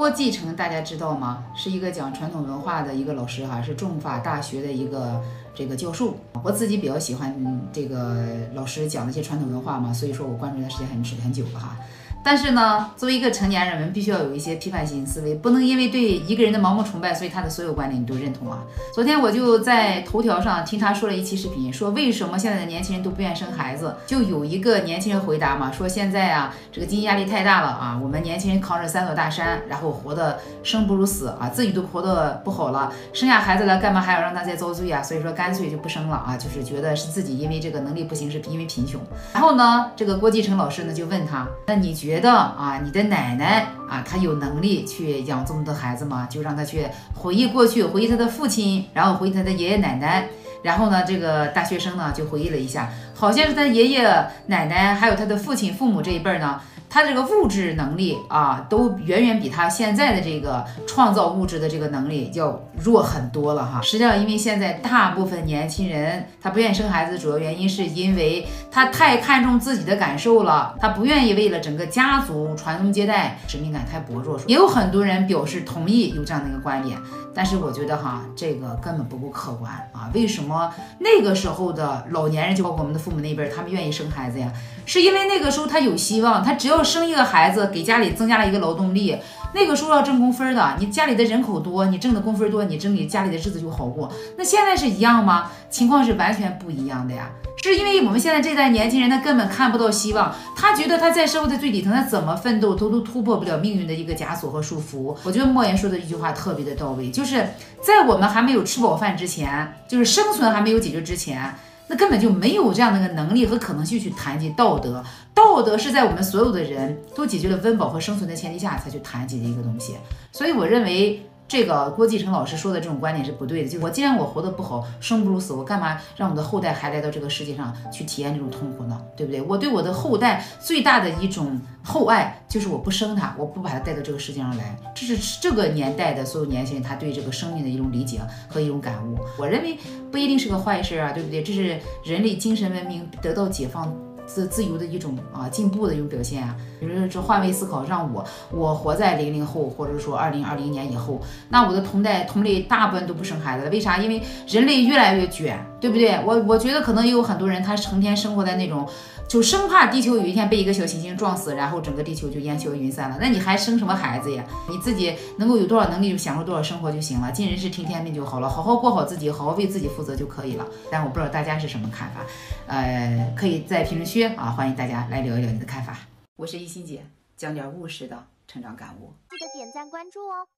郭继承大家知道吗？是一个讲传统文化的一个老师哈，是政法大学的一个这个教授。我自己比较喜欢这个老师讲的一些传统文化嘛，所以说我关注的时间很很久了哈。但是呢，作为一个成年人，我们必须要有一些批判性思维，不能因为对一个人的盲目崇拜，所以他的所有观点你都认同啊。昨天我就在头条上听他说了一期视频，说为什么现在的年轻人都不愿生孩子？就有一个年轻人回答嘛，说现在啊，这个经济压力太大了啊，我们年轻人扛着三座大山，然后活得生不如死啊，自己都活得不好了，生下孩子来干嘛还要让他再遭罪啊？所以说干脆就不生了啊，就是觉得是自己因为这个能力不行，是因为贫穷。然后呢，这个郭继成老师呢就问他，那你觉觉得啊，你的奶奶啊，她有能力去养这么多孩子吗？就让她去回忆过去，回忆她的父亲，然后回忆她的爷爷奶奶。然后呢，这个大学生呢就回忆了一下，好像是他爷爷奶奶还有他的父亲父母这一辈儿呢。他这个物质能力啊，都远远比他现在的这个创造物质的这个能力要弱很多了哈。实际上，因为现在大部分年轻人他不愿意生孩子，主要原因是因为他太看重自己的感受了，他不愿意为了整个家族传宗接代，使命感太薄弱。也有很多人表示同意有这样的一个观点，但是我觉得哈，这个根本不够客观啊。为什么那个时候的老年人，就包括我们的父母那辈，他们愿意生孩子呀？是因为那个时候他有希望，他只要生一个孩子，给家里增加了一个劳动力。那个时候要挣工分的，你家里的人口多，你挣的工分多，你挣你家里的日子就好过。那现在是一样吗？情况是完全不一样的呀。是因为我们现在这代年轻人，他根本看不到希望，他觉得他在社会的最底层，他怎么奋斗，都都突破不了命运的一个枷锁和束缚。我觉得莫言说的一句话特别的到位，就是在我们还没有吃饱饭之前，就是生存还没有解决之前。那根本就没有这样的一个能力和可能性去谈及道德。道德是在我们所有的人都解决了温饱和生存的前提下才去谈及的一个东西。所以我认为。这个郭继成老师说的这种观点是不对的，就我既然我活得不好，生不如死，我干嘛让我的后代还来到这个世界上去体验这种痛苦呢？对不对？我对我的后代最大的一种厚爱，就是我不生他，我不把他带到这个世界上来。这是这个年代的所有年轻人他对这个生命的一种理解和一种感悟。我认为不一定是个坏事啊，对不对？这是人类精神文明得到解放。自自由的一种啊进步的一种表现啊，就是这换位思考，让我我活在零零后，或者说二零二零年以后，那我的同代同类大部分都不生孩子了，为啥？因为人类越来越卷，对不对？我我觉得可能也有很多人，他成天生活在那种。就生怕地球有一天被一个小行星撞死，然后整个地球就烟消云散了。那你还生什么孩子呀？你自己能够有多少能力就享受多少生活就行了，尽人事听天命就好了，好好过好自己，好好为自己负责就可以了。但我不知道大家是什么看法，呃，可以在评论区啊，欢迎大家来聊一聊你的看法。我是一心姐，讲点务实的成长感悟，记得点赞关注哦。